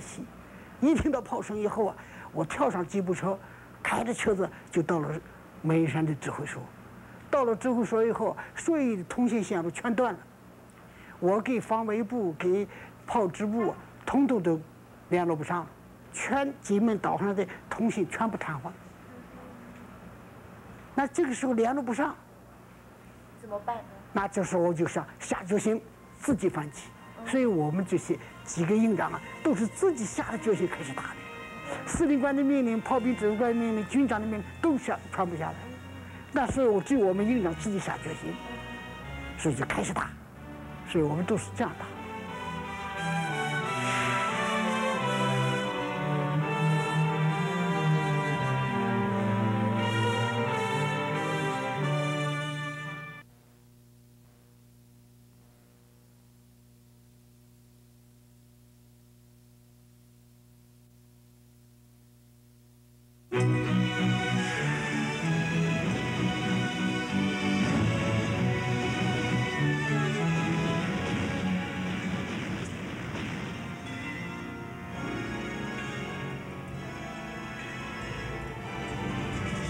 习。一听到炮声以后啊，我跳上吉普车，开着车子就到了梅山的指挥所。到了指挥所以后，所有的通信线路全断了。我给防卫部、给炮支部，统统都联络不上，全金门岛上的通信全部瘫痪。那这个时候联络不上，怎么办呢？那这时候我就想下决心自己反击。所以我们这些几个营长啊，都是自己下了决心开始打的。司令官的命令、炮兵指挥官的命令、军长的命令都下传不下来。那时候只有我们营长自己下决心，所以就开始打。所以我们都是这样打。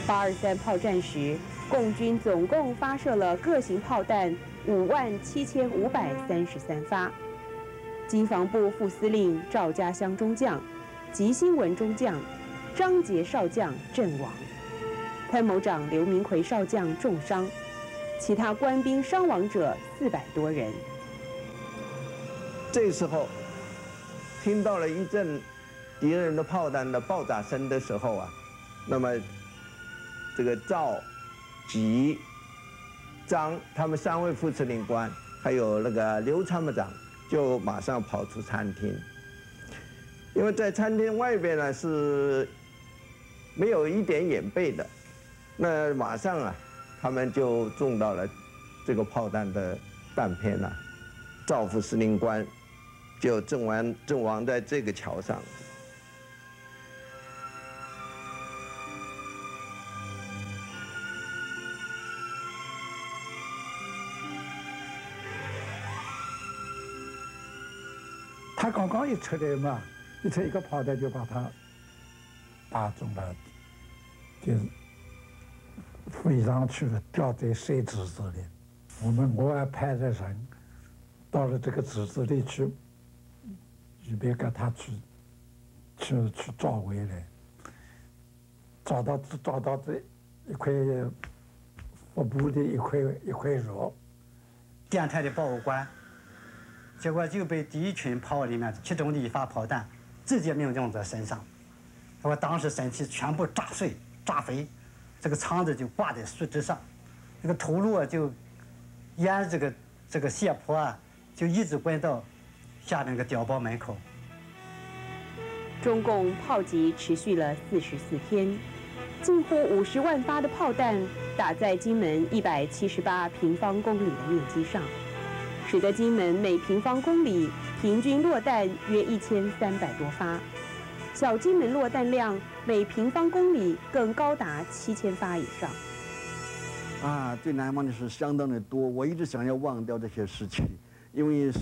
八二三炮战时，共军总共发射了各型炮弹五万七千五百三十三发。机防部副司令赵家乡中将、吉新文中将、张杰少将阵亡，参谋长刘明奎少将重伤，其他官兵伤亡者四百多人。这时候，听到了一阵敌人的炮弹的爆炸声的时候啊，那么。这个赵、吉、张他们三位副司令官，还有那个刘参谋长，就马上跑出餐厅。因为在餐厅外边呢是没有一点掩备的，那马上啊，他们就中到了这个炮弹的弹片了。赵副司令官就阵亡，阵亡在这个桥上。他刚刚一出来嘛，一出一个炮弹就把他打中了，就是飞上去了，掉在水池子里。我们我还派了人到了这个池子里去，预备给他去去去找回来。找到找到这一块腹部的一块一块肉，电台的保护官。结果就被第一群炮里面其中的一发炮弹直接命中在身上，我当时身体全部炸碎、炸飞，这个肠子就挂在树枝上，这个头颅啊就沿这个这个斜坡啊就一直滚到下面个碉堡门口。中共炮击持续了四十四天，近乎五十万发的炮弹打在金门一百七十八平方公里的面积上。使得金门每平方公里平均落弹约一千三百多发，小金门落弹量每平方公里更高达七千发以上。啊，最难忘的是相当的多，我一直想要忘掉这些事情，因为是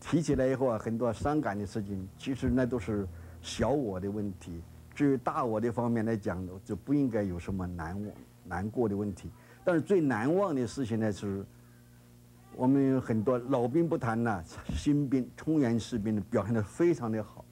提起来以后啊，很多伤感的事情，其实那都是小我的问题。至于大我的方面来讲，就不应该有什么难忘、难过的问题。但是最难忘的事情呢是。我们有很多老兵不谈呐，新兵、充员士兵表现得非常的好。